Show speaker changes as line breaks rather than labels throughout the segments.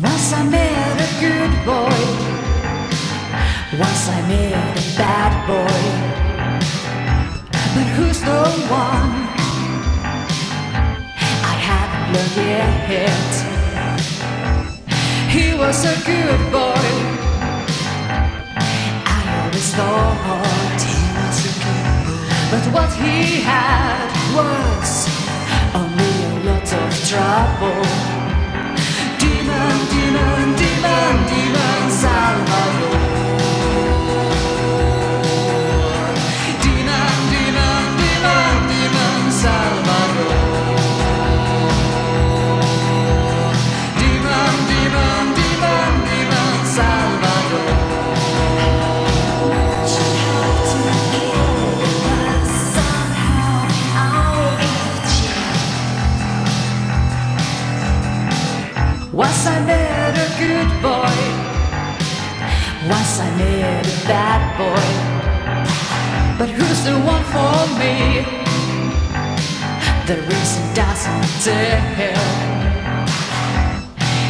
Once I met a good boy. Once I met a bad boy. But who's the one I haven't learned yet? He was a good boy. I always thought he was a good boy. But what he had was only a lot of trouble. Once I met a good boy. Once I met a bad boy. But who's the one for me? The reason doesn't tell.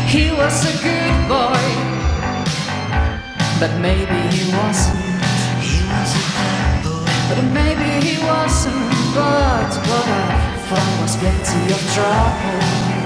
He was a good boy. But maybe he wasn't. He was a bad boy. But maybe he wasn't. But what I found was plenty of trouble.